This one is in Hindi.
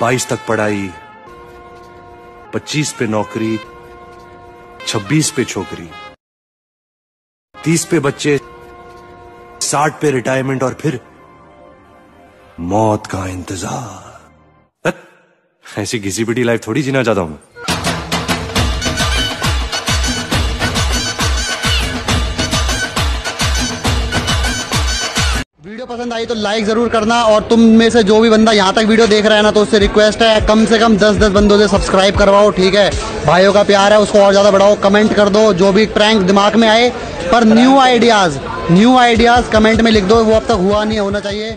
बाईस तक पढ़ाई, पच्चीस पे नौकरी, छब्बीस पे छोकरी। तीस पे बच्चे, साठ पे रिटायरमेंट और फिर मौत का इंतज़ार। ऐसी घिसी पिटी लाइफ थोड़ी जीना चाहता हूँ वीडियो पसंद आई तो लाइक ज़रूर करना और तुम में से जो भी बंदा यहाँ तक वीडियो देख रहा है ना तो उससे रिक्वेस्ट है, कम से कम 10 10 बंदों से सब्सक्राइब करवाओ, ठीक है? भाइयों का प्यार है, उसको और ज़्यादा बढ़ाओ कमेंट कर दो, जो भी प्रैंक दिमाग में आए, पर new ideas new ideas comment में लिख दो, वो अब तक हुआ नहीं, होना चाहिए।